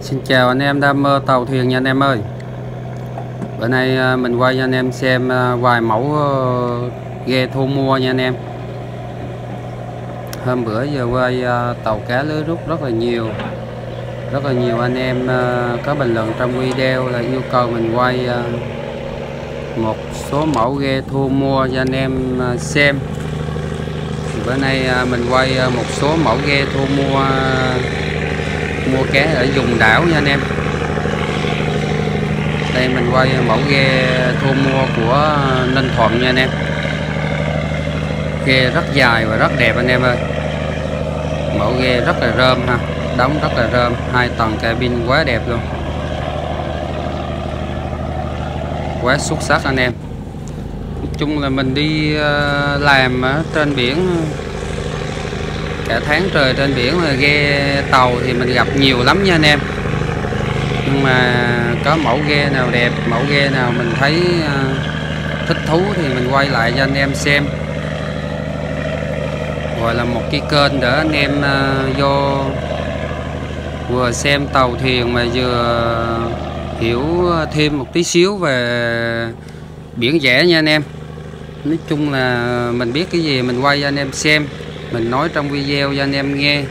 Xin chào anh em đam mê tàu thuyền nha anh em ơi. Bữa nay à, mình quay cho anh em xem à, vài mẫu ờ, ghe thu mua nha anh em. Hôm bữa giờ quay à, tàu cá lưới rút rất là nhiều. Rất là nhiều anh em ờ, có bình luận trong video là yêu cầu mình quay ờ, một số mẫu ghe thu mua cho anh em ờ, xem. Xem Bữa nay mình quay một số mẫu ghe thu mua mua cá ở vùng đảo nha anh em. Đây mình quay mẫu ghe thu mua của Ninh Thuận nha anh em. Ghe rất dài và rất đẹp anh em ơi. Mẫu ghe rất là rơm ha đóng rất là rơm, hai tầng cabin quá đẹp luôn. Quá xuất sắc anh em. Nói chung là mình đi ờ, làm ở trên biển, cả tháng trời trên biển là ghe tàu thì mình gặp nhiều lắm nha anh em. Nhưng mà có mẫu ghe nào đẹp, mẫu ghe nào mình thấy ờ, thích thú thì mình quay lại cho anh em xem. Gọi là một cái kênh để anh em ờ, vô vừa xem tàu thuyền mà vừa hiểu thêm một tí xíu về biển rẻ nha anh em. Nói chung là mình biết cái gì mình quay cho anh em xem, mình nói trong video cho anh em nghe.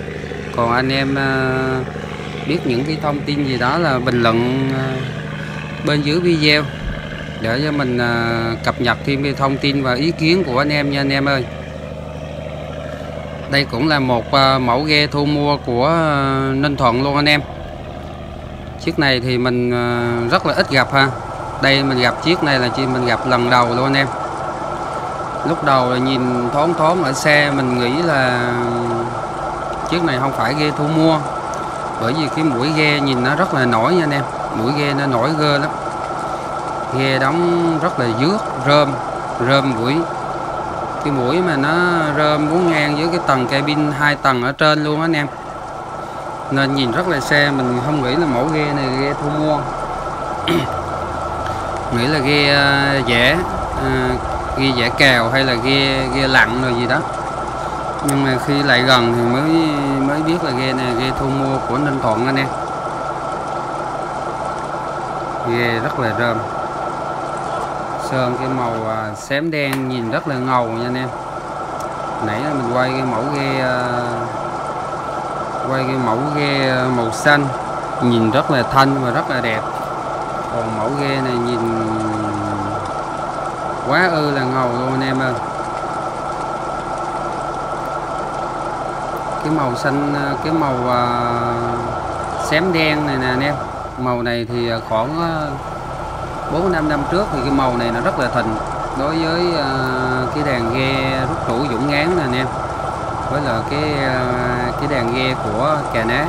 Còn anh em ờ, biết những cái thông tin gì đó là bình luận ờ, bên dưới video để cho mình ờ, cập nhật thêm cái thông tin và ý kiến của anh em nha anh em ơi đây cũng là một à, mẫu ghe thu mua của à, Ninh Thuận luôn anh em. Chiếc này thì mình à, rất là ít gặp ha. Đây mình gặp chiếc này là chỉ mình gặp lần đầu luôn anh em. Lúc đầu là nhìn thoáng thoáng ở xe, mình nghĩ là chiếc này không phải ghe thu mua. Bởi vì cái mũi ghe nhìn nó rất là nổi nha anh em. Mũi ghe nó nổi gơ lắm. Ghe đóng rất là dước rơm rơm mũi cái mũi mà nó rơm bốn ngang với cái tầng cabin hai tầng ở trên luôn anh em. Nên nhìn rất là xe, mình không nghĩ là mẫu ghe này ghe thu mua. Nghĩ là ghe ờ, dễ rẻ ờ, ghe dễ kèo hay là ghe ghe lặn rồi gì đó. Nhưng mà khi lại gần thì mới mới biết là ghe này ghe thu mua của Ninh Thuận anh em. Ghe rất là rơm sơn, cái màu à, xém đen nhìn rất là ngầu nha anh em. Nãy là mình quay cái mẫu ghe à, quay cái mẫu ghe à, màu xanh, nhìn rất là thanh và rất là đẹp. Còn mẫu ghe này nhìn quá ư là ngầu luôn anh em ơi. Cái màu xanh cái màu xém đen này nè anh em. Màu này thì khoảng bốn uh, năm năm trước thì cái màu này nó rất là thịnh. Đối với uh, cái đàn ghe rút tủ dũng ngán nè anh em với là cái uh, cái đàn ghe của cà ná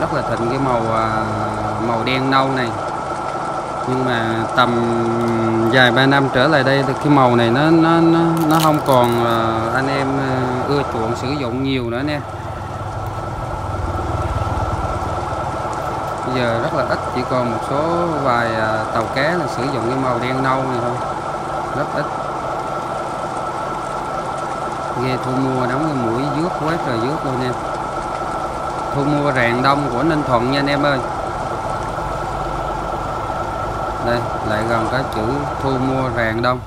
rất là thịnh cái màu uh, màu đen nâu này. Nhưng mà tầm vài ba năm trở lại đây thì cái màu này nó nó nó, nó không còn uh, anh em uh, ưa chuộng sử dụng nhiều nữa nè. Bây giờ rất là ít, chỉ còn một số vài à, tàu cá là sử dụng cái màu đen nâu này thôi. Rất ít. Ghe thu mua đóng cái mũi dước quét rồi dước luôn em. Thu mua rạng đông của Ninh Thuận nha anh em ơi. Đây, lại gần cái chữ thu mua rạng đông.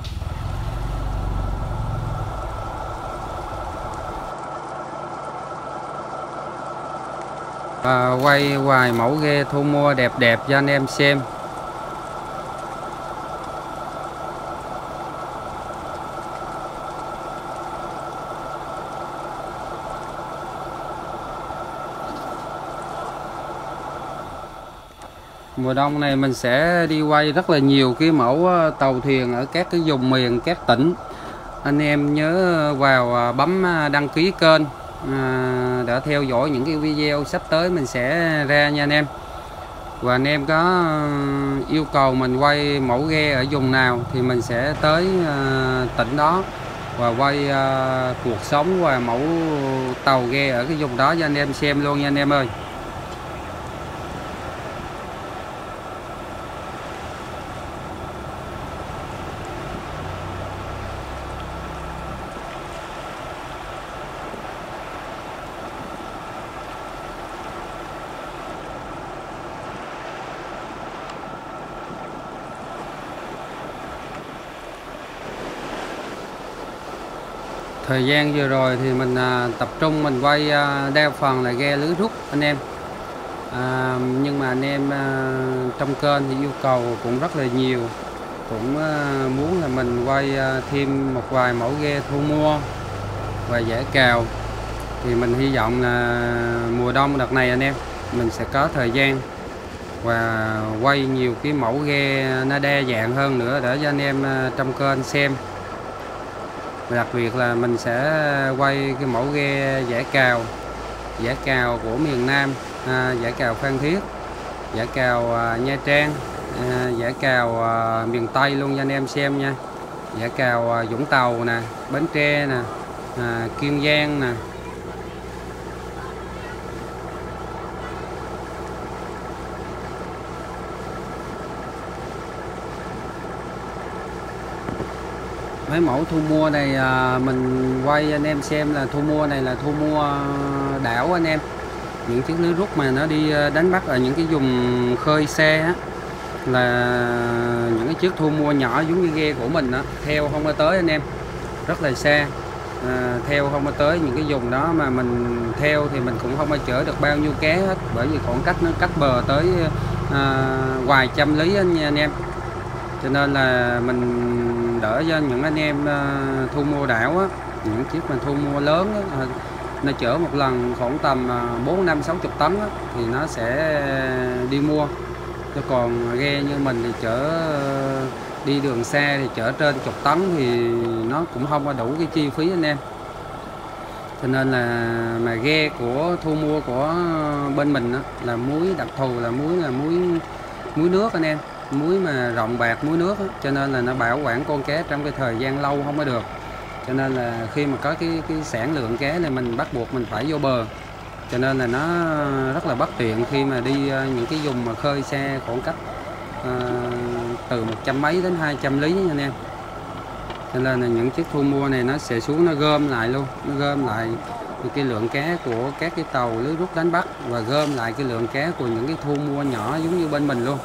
À, quay hoài mẫu ghe thu mua đẹp đẹp cho anh em xem. Mùa đông này mình sẽ đi quay rất là nhiều cái mẫu ờ, tàu thuyền ở các cái vùng miền các tỉnh. Anh em nhớ vào ờ, bấm ờ, đăng ký kênh. À, đã theo dõi những cái video sắp tới mình sẽ ra nha anh em. Và anh em có ừ, yêu cầu mình quay mẫu ghe ở vùng nào thì mình sẽ tới à, tỉnh đó và quay à, cuộc sống và mẫu tàu ghe ở cái vùng đó cho anh em xem luôn nha anh em ơi. Thời gian vừa rồi thì mình à, tập trung mình quay à, đa phần là ghe lưới rút anh em. À, nhưng mà anh em à, trong kênh thì yêu cầu cũng rất là nhiều. Cũng à, muốn là mình quay à, thêm một vài mẫu ghe thu mua và giải cào. Thì mình hy vọng là mùa đông đợt này anh em mình sẽ có thời gian và quay nhiều cái mẫu ghe nó đa dạng hơn nữa để cho anh em à, trong kênh xem và đặc biệt là mình sẽ quay cái mẫu ghe giải cào giải cào của miền Nam à, giải cào Phan Thiết giải cào à, Nha Trang à, giải cào à, miền Tây luôn cho anh em xem nha. Giải cào à, Vũng Tàu nè Bến Tre nè à, Kiên Giang nè mấy mẫu thu mua này à, mình quay anh em xem là thu mua này là thu mua đảo anh em. Những chiếc lưới rút mà nó đi à, đánh bắt ở những cái vùng khơi xe á là những cái chiếc thu mua nhỏ giống như ghe của mình á theo không có tới anh em. Rất là xa à, theo không có tới những cái vùng đó mà mình theo thì mình cũng không có chở được bao nhiêu cá hết bởi vì khoảng cách nó cách bờ tới à, vài trăm lý anh, anh em. Cho nên là mình đỡ cho những anh em ờ, thu mua đảo á, những chiếc mà thu mua lớn á, ờ, nó chở một lần khoảng tầm ờ, 4 năm 60 tấn á, thì nó sẽ đi mua. Chứ còn ghe như mình thì chở đi đường xa thì chở trên chục tấn thì nó cũng không có đủ cái chi phí anh em. Cho nên là mà ghe của thu mua của bên mình á, là muối đặc thù là muối là muối muối nước anh em muối mà rộng bạc muối nước đó, cho nên là nó bảo quản con cá trong cái thời gian lâu không có được. Cho nên là khi mà có cái cái sản lượng cá này mình bắt buộc mình phải vô bờ. Cho nên là nó rất là bất tiện khi mà đi ờ, những cái vùng mà khơi xe khoảng cách uh, từ một trăm mấy đến 200 lý nha anh em. Cho nên là những chiếc thu mua này nó sẽ xuống nó gom lại luôn. Nó gom lại cái lượng cá của các cái tàu lưới rút đánh bắt và gom lại cái lượng cá của những cái thu mua nhỏ giống như bên mình luôn.